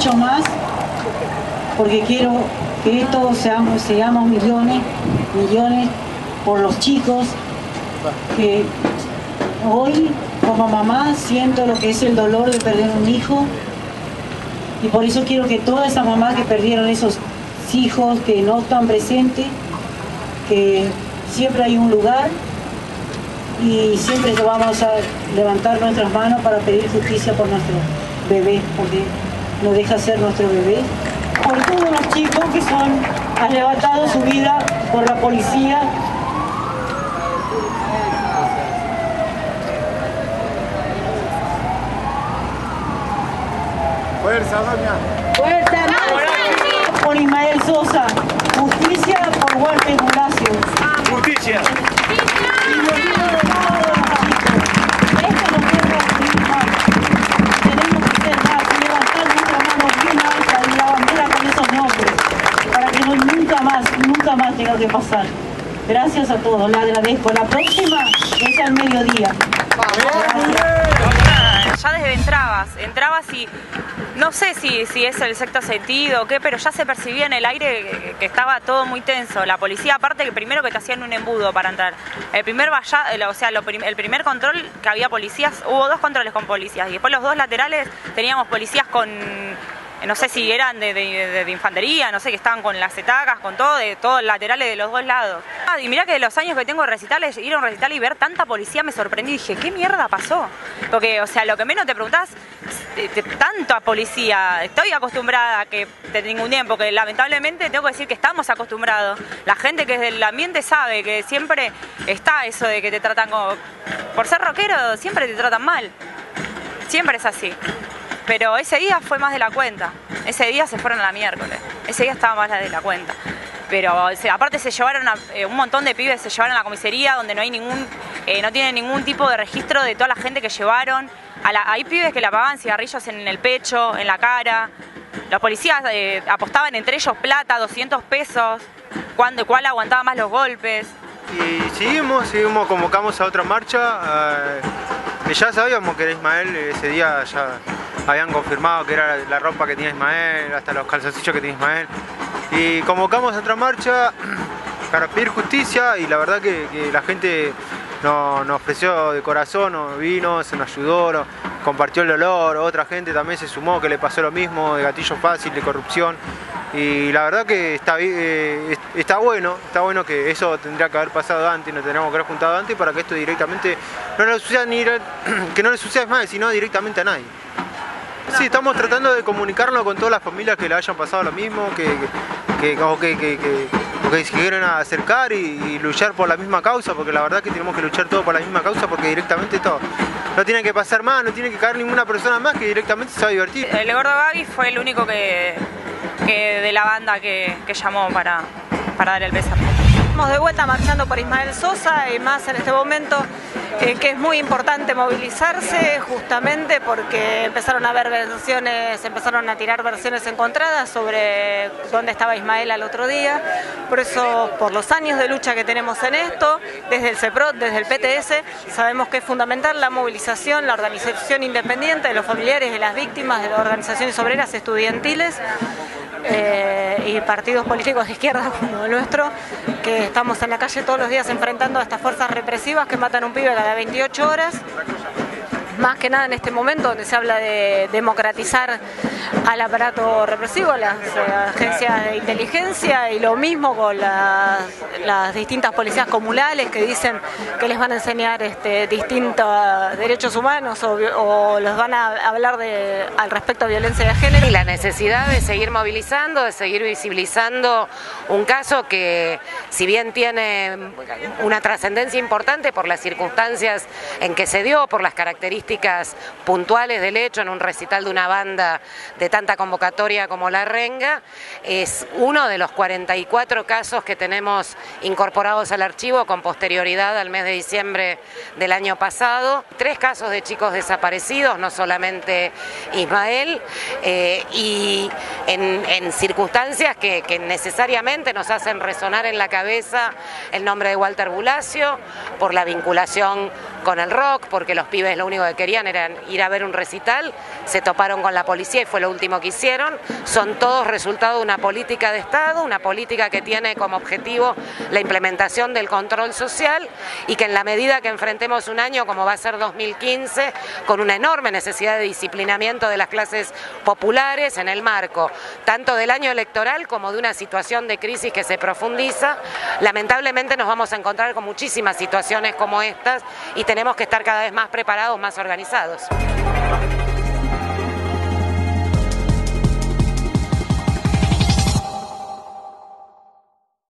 mucho más, porque quiero que todos seamos, seamos millones, millones por los chicos, que hoy como mamá siento lo que es el dolor de perder un hijo, y por eso quiero que todas esas mamás que perdieron esos hijos, que no están presentes, que siempre hay un lugar y siempre vamos a levantar nuestras manos para pedir justicia por nuestro bebé, porque no deja ser nuestro bebé. Por todos los chicos que son arrebatados su vida por la policía. Fuerza, doña. Fuerza, por Ismael Sosa. Justicia por Walter Bulacio. Justicia. Tenga que pasar. Gracias a todos, le agradezco. La próxima es al mediodía. ya desde entrabas, entrabas y no sé si, si es el sexto sentido o qué, pero ya se percibía en el aire que, estaba todo muy tenso. La policía, aparte que primero que te hacían un embudo para entrar. El primer valla, o sea, lo el primer control que había policías, hubo dos controles con policías y después los dos laterales teníamos policías con no sé si eran de, infantería, no sé, que estaban con las etacas, con todo, de todos laterales de los dos lados. Ah, y mirá que de los años que tengo de recitales, ir a un recital y ver tanta policía me sorprendí. Dije, ¿qué mierda pasó? Porque, o sea, lo que menos te preguntás, de- de tanta policía, estoy acostumbrada a que te ninguneen, porque lamentablemente tengo que decir que estamos acostumbrados. La gente que es del ambiente sabe que siempre está eso de que te tratan como... Por ser rockero, siempre te tratan mal. Siempre es así. Pero ese día fue más de la cuenta. Ese día se fueron a la miércoles. Ese día estaba más de la cuenta. Pero aparte se llevaron a- eh, un montón de pibes, se llevaron a la comisaría donde no hay ningún, eh, no tienen ningún tipo de registro de toda la gente que llevaron. Hay pibes que le apagaban cigarrillos en el pecho, en la cara. Los policías eh, apostaban entre ellos plata, 200 pesos, cuando, cuál aguantaba más los golpes. Y seguimos, seguimos, convocamos a otra marcha. ya sabíamos que era Ismael, ese día ya habían confirmado que era la ropa que tenía Ismael, hasta los calzoncillos que tenía Ismael. Y convocamos otra marcha para pedir justicia y la verdad que, la gente nos, nos ofreció de corazón, nos vino, se nos ayudó, nos compartió el dolor, otra gente también se sumó que le pasó lo mismo, de gatillo fácil, de corrupción. Y la verdad que está, eh, es- está bueno, está bueno que eso tendría que haber pasado antes, nos tendríamos que haber juntado antes para que esto directamente no le suceda ni que no le suceda Ismael, sino directamente a nadie. Sí, estamos tratando de comunicarlo con todas las familias que le hayan pasado lo mismo, que, que, que- que, que- que- o que se quieren acercar y, y luchar por la misma causa, porque la verdad que tenemos que luchar todos por la misma causa, porque directamente esto no tiene que pasar más, no tiene que caer ninguna persona más que directamente se va a divertir. El gordo Gaby fue el único que, que de la banda que, que llamó para, para dar el pésame. Estamos de vuelta marchando por Ismael Sosa y más en este momento que es muy importante movilizarse justamente porque empezaron a haber versiones, empezaron a tirar versiones encontradas sobre dónde estaba Ismael al otro día. Por eso, por los años de lucha que tenemos en esto, desde el CEPROT, desde el PTS, sabemos que es fundamental la movilización, la organización independiente de los familiares de las víctimas, de las organizaciones obreras estudiantiles eh, y partidos políticos de izquierda como el nuestro, que estamos en la calle todos los días enfrentando a estas fuerzas represivas que matan un pibe cada 28 horas. Más que nada en este momento donde se habla de democratizar al aparato represivo, las agencias de inteligencia y lo mismo con las, distintas policías comunales que dicen que les van a enseñar este, distintos derechos humanos o, o los van a hablar al respecto a violencia de género. Y la necesidad de seguir movilizando, de seguir visibilizando un caso que, si bien tiene una trascendencia importante por las circunstancias en que se dio, por las características puntuales del hecho en un recital de una banda de tanta convocatoria como La Renga, es uno de los 44 casos que tenemos incorporados al archivo con posterioridad al mes de diciembre del año pasado. Tres casos de chicos desaparecidos, no solamente Ismael, eh, y en, circunstancias que, que necesariamente nos hacen resonar en la cabeza el nombre de Walter Bulacio, por la vinculación con el rock, porque los pibes lo único que querían era ir a ver un recital, se toparon con la policía y fue lo último que hicieron, son todos resultado de una política de Estado, una política que tiene como objetivo la implementación del control social y que en la medida que enfrentemos un año como va a ser 2015, con una enorme necesidad de disciplinamiento de las clases populares en el marco tanto del año electoral como de una situación de crisis que se profundiza, lamentablemente nos vamos a encontrar con muchísimas situaciones como estas y tenemos que estar cada vez más preparados, más organizados.